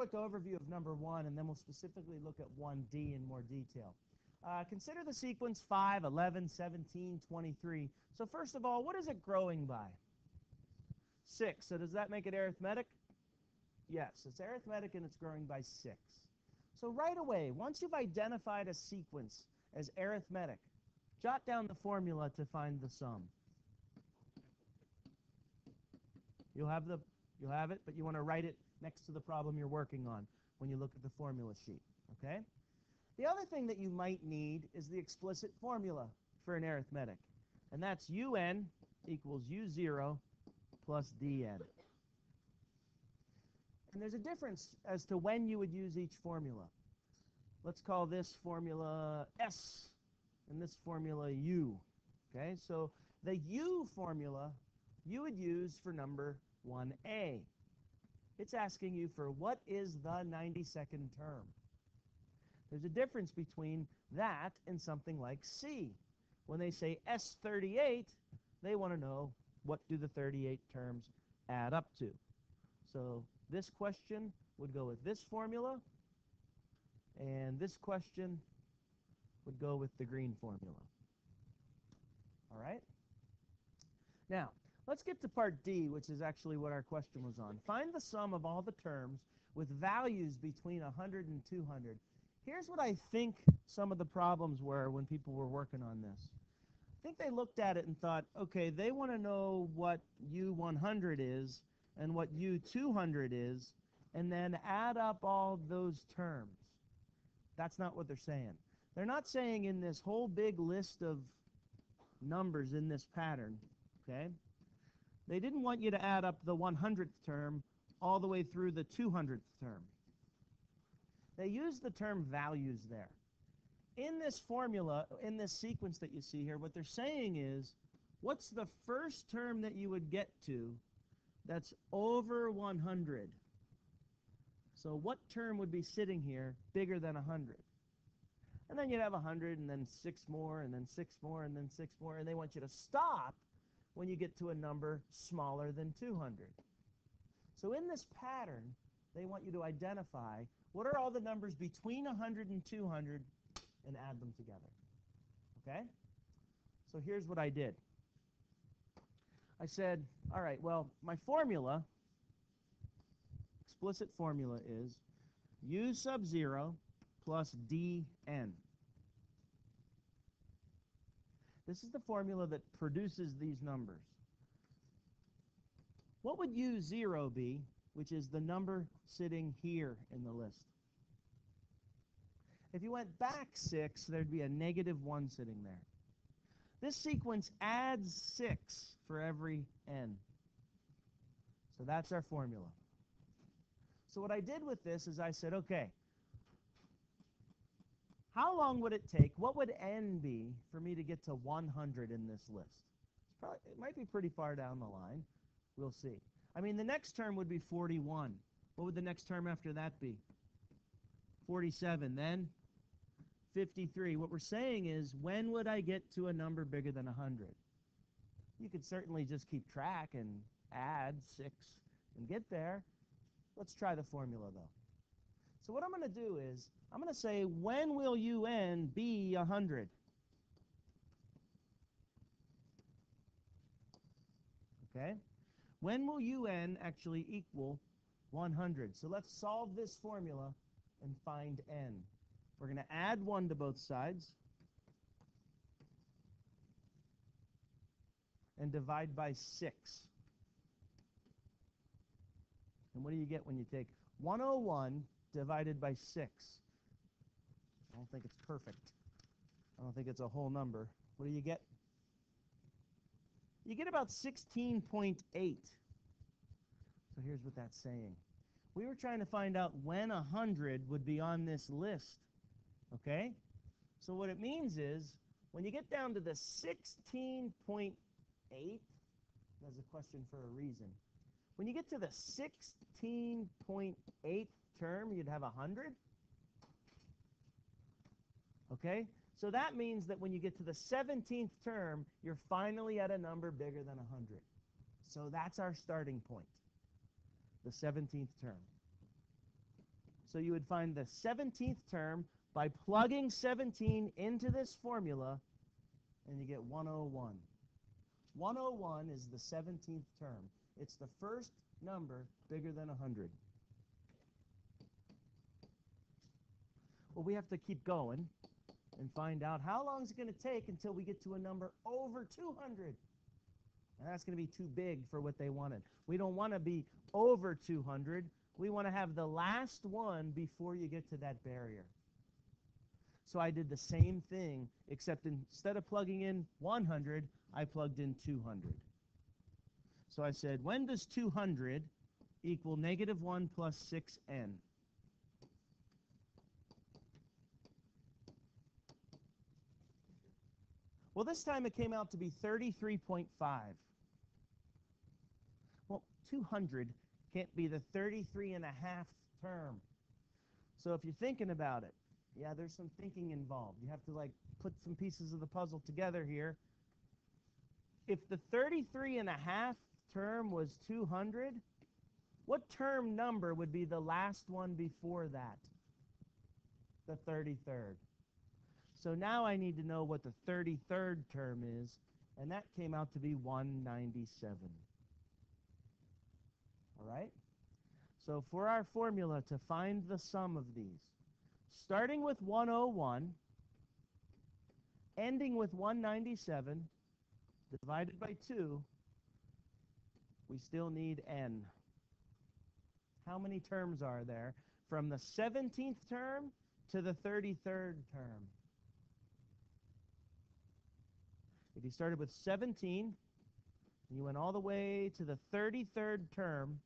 quick overview of number one, and then we'll specifically look at 1D in more detail. Uh, consider the sequence 5, 11, 17, 23. So first of all, what is it growing by? 6. So does that make it arithmetic? Yes, it's arithmetic and it's growing by 6. So right away, once you've identified a sequence as arithmetic, jot down the formula to find the sum. You'll have the you'll have it, but you want to write it next to the problem you're working on when you look at the formula sheet, okay? The other thing that you might need is the explicit formula for an arithmetic, and that's un equals u0 plus dn. And there's a difference as to when you would use each formula. Let's call this formula S and this formula U. Okay, so the U formula you would use for number 1A. It's asking you for what is the 92nd term. There's a difference between that and something like C. When they say S38, they want to know what do the 38 terms add up to. So this question would go with this formula, and this question would go with the green formula. All right? Now, let's get to part D, which is actually what our question was on. Find the sum of all the terms with values between 100 and 200. Here's what I think some of the problems were when people were working on this. I think they looked at it and thought, okay, they want to know what U100 is and what U200 is, and then add up all those terms. That's not what they're saying. They're not saying in this whole big list of numbers in this pattern, okay? They didn't want you to add up the 100th term all the way through the 200th term. They use the term values there. In this formula, in this sequence that you see here, what they're saying is, what's the first term that you would get to that's over 100. So what term would be sitting here bigger than 100? And then you'd have 100 and then 6 more and then 6 more and then 6 more. And they want you to stop when you get to a number smaller than 200. So in this pattern, they want you to identify what are all the numbers between 100 and 200 and add them together. Okay? So here's what I did. I said, all right, well, my formula, explicit formula is u sub 0 plus dn. This is the formula that produces these numbers. What would u0 be, which is the number sitting here in the list? If you went back 6, there'd be a negative 1 sitting there. This sequence adds 6 for every n. So that's our formula. So what I did with this is I said, okay, how long would it take, what would n be for me to get to 100 in this list? Probably, it might be pretty far down the line. We'll see. I mean, the next term would be 41. What would the next term after that be? 47. Then 53. What we're saying is, when would I get to a number bigger than 100? You could certainly just keep track and add 6 and get there. Let's try the formula, though. So what I'm going to do is, I'm going to say, when will un be 100? Okay? When will un actually equal 100? So let's solve this formula and find n. We're going to add 1 to both sides. And divide by 6. And what do you get when you take 101 divided by 6? I don't think it's perfect. I don't think it's a whole number. What do you get? You get about 16.8. So here's what that's saying. We were trying to find out when 100 would be on this list. Okay? So what it means is, when you get down to the 16.8, there's a question for a reason. When you get to the 16.8 term, you'd have 100. Okay? So that means that when you get to the 17th term, you're finally at a number bigger than 100. So that's our starting point, the 17th term. So you would find the 17th term by plugging 17 into this formula, and you get 101. 101 is the 17th term. It's the first number bigger than 100. Well, we have to keep going and find out how long is it going to take until we get to a number over 200. And that's going to be too big for what they wanted. We don't want to be over 200. We want to have the last one before you get to that barrier. So I did the same thing, except instead of plugging in 100, I plugged in 200. So I said, when does 200 equal negative 1 plus 6n? Well, this time it came out to be 33.5. Well, 200 can't be the 33 and a half term. So if you're thinking about it, yeah, there's some thinking involved. You have to like put some pieces of the puzzle together here. If the 33 and a half term was 200, what term number would be the last one before that? The 33rd. So now I need to know what the 33rd term is, and that came out to be 197. All right? So for our formula to find the sum of these, starting with 101, ending with 197, divided by 2, we still need n. How many terms are there from the 17th term to the 33rd term? If you started with 17 and you went all the way to the 33rd term,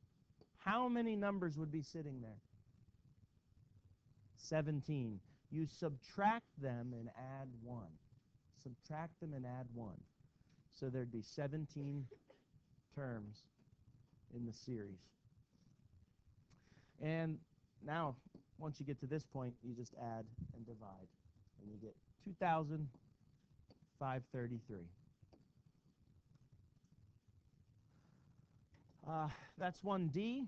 how many numbers would be sitting there? 17. You subtract them and add 1. Subtract them and add 1. So there'd be 17 terms in the series. And now, once you get to this point, you just add and divide. And you get 2,000. 533. Uh, that's 1D.